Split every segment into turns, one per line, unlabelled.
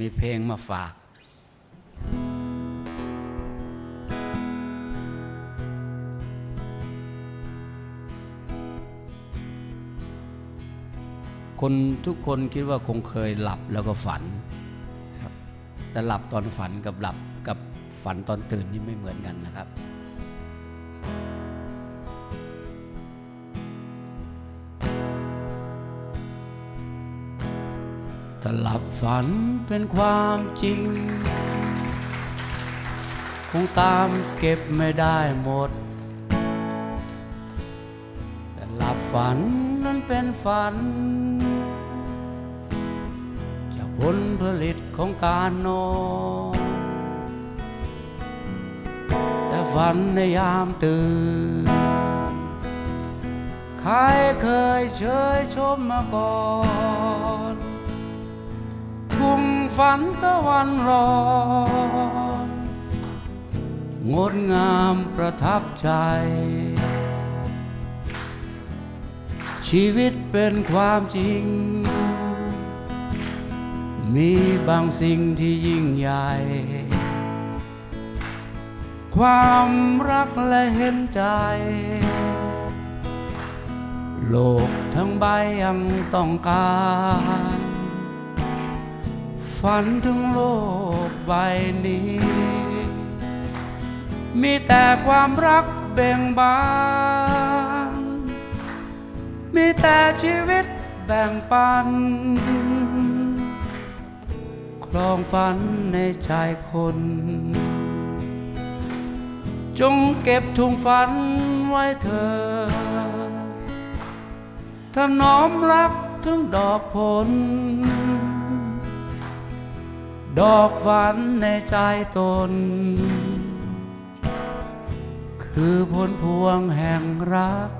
มีเพลงมาฝากคนทุกคนคิดว่าคงเคยหลับแล้วก็ฝันครับแต่หลับตอนฝันกับหลับกับฝันตอนตื่นนี่ไม่เหมือนกันนะครับ หลับฝันเป็นความจริง คงตามเก็บไม่ได้หมด แต่หลับฝันนั้นเป็นฝัน จากผลผลิตของการนอนแต่ฝันในยามตื่น ใครเคยเชยชมมาก่อน ฝันตะวันร้อนงดงามประทับใจ ชีวิตเป็นความจริง มีบางสิ่งที่ยิ่งใหญ่ ความรักและเห็นใจ โลกทั้งใบยังต้องการ ฝันถึงโลกใบนี้ มีแต่ความรักเบ่งบาน มีแต่ชีวิตแบ่งปัน คลองฝันในใจคน จงเก็บทุงฝันไว้เธอ ถ้าน้อมรักถึงดอกผล ดอกฝันในใจตน คือผลพวงแห่งรัก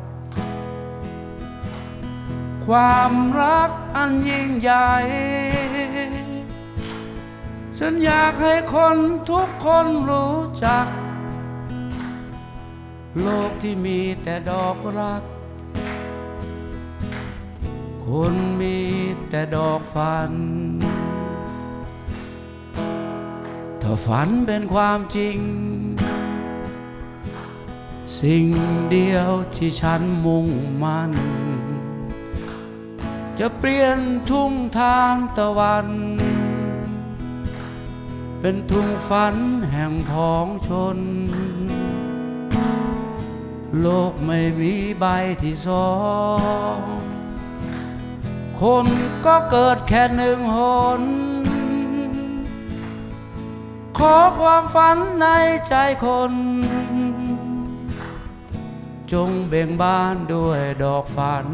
ความรักอันยิ่งใหญ่ ฉันอยากให้คนทุกคนรู้จัก โลกที่มีแต่ดอกรัก คนมีแต่ดอกฝัน ถ้าฝันเป็นความจริง สิ่งเดียวที่ฉันมุ่งมันจะเปลี่ยนทุ่งทางตะวัน เป็นทุ่งฝันแห่งพ้องชน โลกไม่มีใบที่สองคนก็เกิดแค่หนึ่งหน ขอความฝันในใจคน จงเบ่งบานด้วยดอกฝัน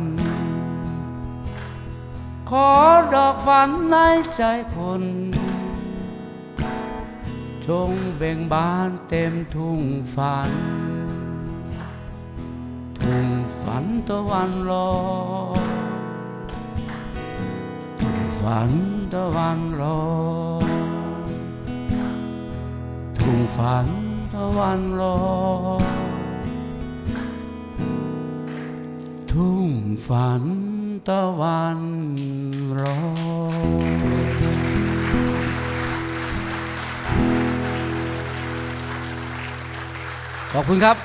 ขอดอกฝันในใจคน จงเบ่งบานเต็มทุ่งฝัน ทุ่งฝันตะวันรอถุงฝันตะวันรอ ฝันตะวันรอ ทุ่งฝันตะวันรอขอบคุณครับ